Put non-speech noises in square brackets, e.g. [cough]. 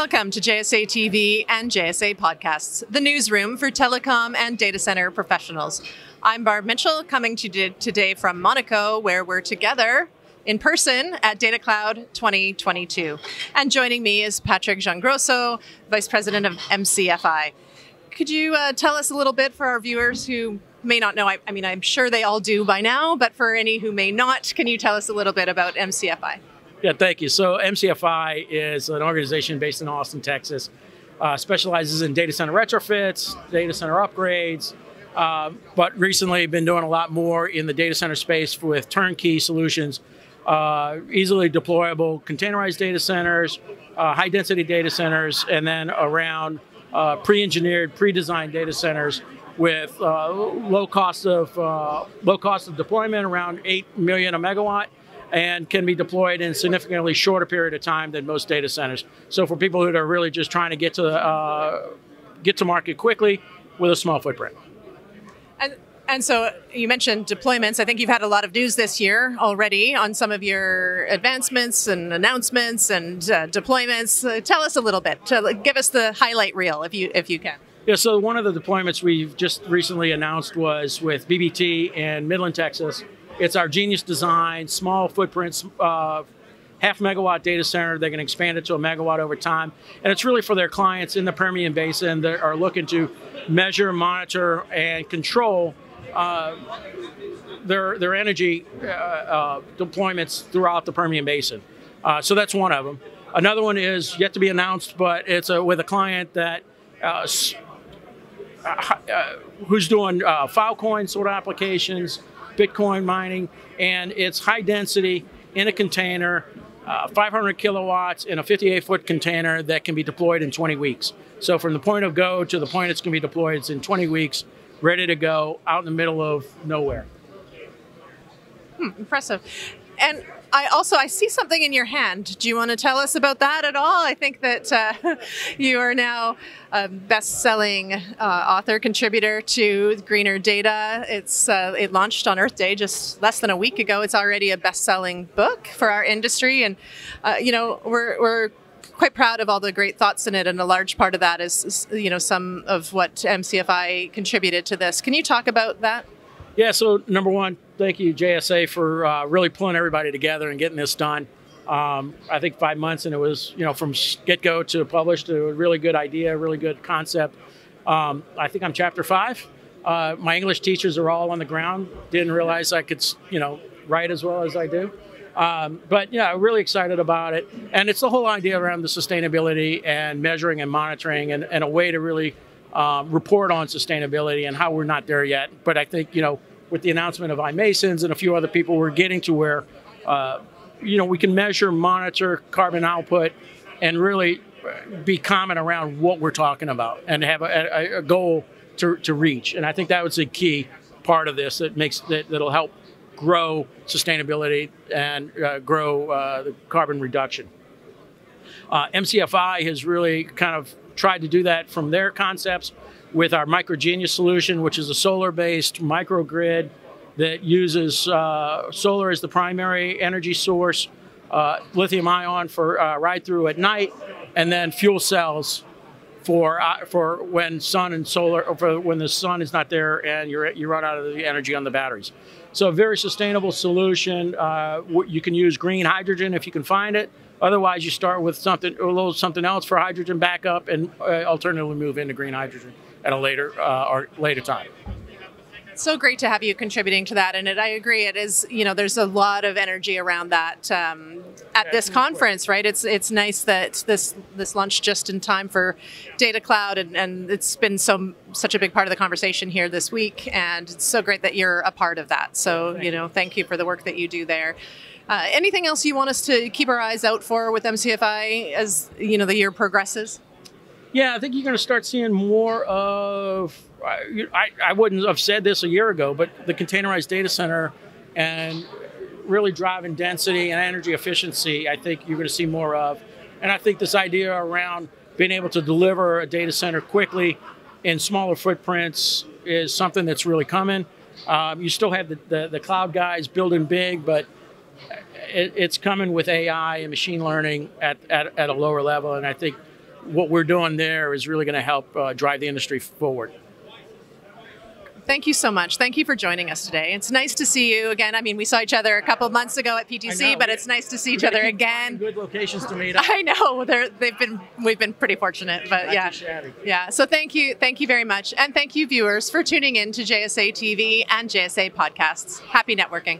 Welcome to JSA TV and JSA Podcasts, the newsroom for telecom and data center professionals. I'm Barb Mitchell, coming to you today from Monaco, where we're together in person at Datacloud 2022. And joining me is Patrick Giangrosso, Vice President of MCFI. Could you uh, tell us a little bit for our viewers who may not know? I, I mean, I'm sure they all do by now, but for any who may not, can you tell us a little bit about MCFI? Yeah, thank you. So MCFI is an organization based in Austin, Texas. Uh, specializes in data center retrofits, data center upgrades, uh, but recently been doing a lot more in the data center space with turnkey solutions, uh, easily deployable containerized data centers, uh, high density data centers, and then around uh, pre-engineered, pre-designed data centers with uh, low cost of low cost of deployment, around eight million a megawatt and can be deployed in significantly shorter period of time than most data centers. So for people who are really just trying to get to uh, get to market quickly with a small footprint. And, and so you mentioned deployments. I think you've had a lot of news this year already on some of your advancements and announcements and uh, deployments. Uh, tell us a little bit. give us the highlight reel if you if you can. Yeah, so one of the deployments we've just recently announced was with BBT in Midland, Texas. It's our genius design, small footprints, uh, half megawatt data center. They can expand it to a megawatt over time. And it's really for their clients in the Permian Basin that are looking to measure, monitor, and control uh, their, their energy uh, uh, deployments throughout the Permian Basin. Uh, so that's one of them. Another one is yet to be announced, but it's a, with a client that uh, uh, who's doing uh, Filecoin sort of applications, Bitcoin mining, and it's high density in a container, uh, 500 kilowatts in a 58 foot container that can be deployed in 20 weeks. So from the point of go to the point it's going to be deployed, it's in 20 weeks, ready to go, out in the middle of nowhere. Hmm, impressive. And I also I see something in your hand. Do you want to tell us about that at all? I think that uh, [laughs] you are now a best-selling uh, author contributor to Greener Data. It's uh, it launched on Earth Day just less than a week ago. It's already a best-selling book for our industry, and uh, you know we're we're quite proud of all the great thoughts in it, and a large part of that is, is you know some of what MCFI contributed to this. Can you talk about that? Yeah, so number one, thank you, JSA, for uh, really pulling everybody together and getting this done. Um, I think five months, and it was, you know, from get go to published, a really good idea, really good concept. Um, I think I'm chapter five. Uh, my English teachers are all on the ground. Didn't realize I could, you know, write as well as I do. Um, but yeah, really excited about it. And it's the whole idea around the sustainability and measuring and monitoring and, and a way to really um, report on sustainability and how we're not there yet. But I think, you know, with the announcement of iMasons and a few other people, we're getting to where, uh, you know, we can measure, monitor carbon output and really be common around what we're talking about and have a, a goal to, to reach. And I think that was a key part of this that makes that, that'll help grow sustainability and uh, grow uh, the carbon reduction. Uh, MCFI has really kind of tried to do that from their concepts with our MicroGenius solution, which is a solar-based microgrid that uses uh, solar as the primary energy source, uh, lithium ion for uh, ride through at night, and then fuel cells for uh, for when sun and solar for when the sun is not there and you you run out of the energy on the batteries. So a very sustainable solution. Uh, you can use green hydrogen if you can find it. Otherwise, you start with something a little something else for hydrogen backup, and uh, alternatively move into green hydrogen at a later uh, or later time. So great to have you contributing to that, and it, I agree. It is, you know, there's a lot of energy around that um, at this conference, right? It's it's nice that this this lunch just in time for Datacloud, and, and it's been so such a big part of the conversation here this week, and it's so great that you're a part of that. So you know, thank you for the work that you do there. Uh, anything else you want us to keep our eyes out for with MCFI as you know the year progresses? Yeah, I think you're going to start seeing more of. I, I wouldn't have said this a year ago, but the containerized data center and really driving density and energy efficiency, I think you're going to see more of. And I think this idea around being able to deliver a data center quickly in smaller footprints is something that's really coming. Um, you still have the, the, the, cloud guys building big, but it, it's coming with AI and machine learning at, at, at a lower level. And I think what we're doing there is really going to help uh, drive the industry forward. Thank you so much. Thank you for joining us today. It's nice to see you again. I mean, we saw each other a couple of months ago at PTC, but it's nice to see each other again. Good locations to meet up. I know they're, they've been we've been pretty fortunate, but yeah, yeah. So thank you, thank you very much, and thank you viewers for tuning in to JSA TV and JSA podcasts. Happy networking.